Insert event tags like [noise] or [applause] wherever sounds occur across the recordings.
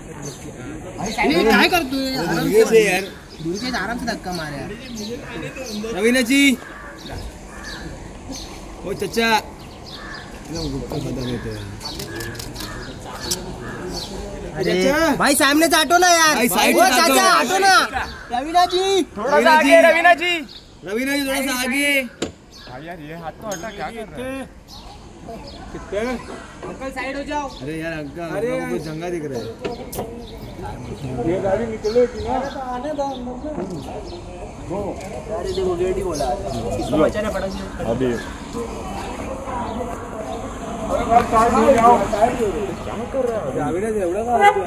अरे काय करतोय? आराम से आहे यार. दुर्गेश आराम से धक्का मार यार. रवीनाजी हो चचा. अरे भाई सामने से हटो ना यार. भाई, साइड से चाचा हटो ना. रवीना जी थोड़ा सा आगे रवीना जी रवीनाजी थोड़ा सा आगे. भाई यार ये हाथ तो हटा क्या कर रहा है? अंकल साइड हो जाओ। अरे यार अंकल अरे कुछ जंगा दिख रहा है। अरे देखो गेट ही बोला। इसको बचाना पड़ा। अभी। का?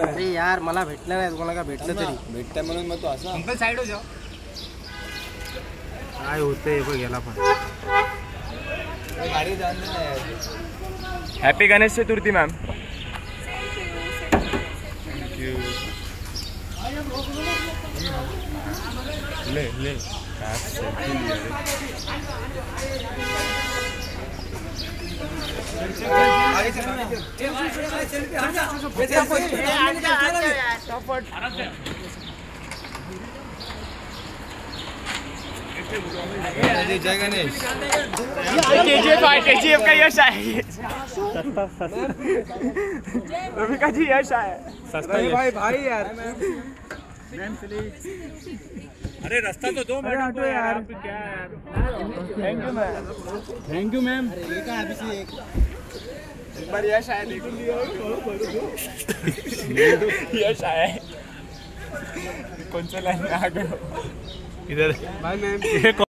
अरे यार मला भेटलं नाही तुम्हाला का भेटलं तरी. भेटताय म्हणून मग तो असा. अंकल साइड हो जाओ. काय होतंय बघ गेला पण. हैप्पी गणेश चतुर्थी मैम ले ले क्या जय गणेश केजीएफ का यश आहे रविकाजी यश अरे भाई भाई यार अरे रास्ता तो दो मिनट हटो यार क्या यार thank you ma'am thank you ma'am एक बार यश आया देखून यश आया कौन सा लाइन आ गए इधर। भाई मैम [laughs]